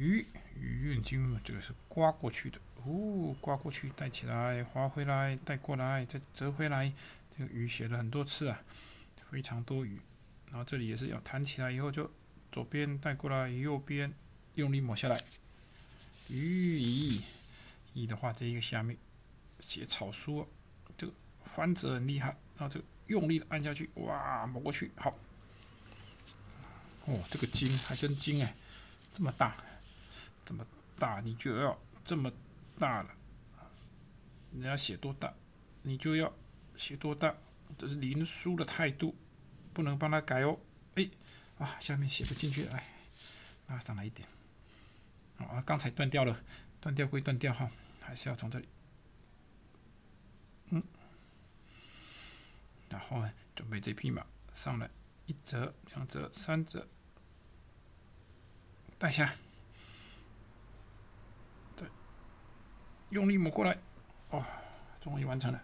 鱼鱼眼睛，这个是刮过去的，哦，刮过去带起来，划回来，带过来，再折回来。这个鱼写了很多次啊，非常多鱼。然后这里也是要弹起来以后，就左边带过来，右边用力抹下来。鱼咦，咦的话，这一个下面写草书，这个翻折很厉害，然后这个用力的按下去，哇，抹过去，好。哦，这个金还真金哎，这么大，这么大，你就要这么大了。人家写多大，你就要写多大，这是林书的态度，不能帮他改哦。哎，啊，下面写不进去，哎，拉上来一点。啊，刚才断掉了，断掉归断掉哈，还是要从这里。嗯，然后呢准备这匹马上来。一折、两折、三折，带下，用力抹过来，哦，终于完成了。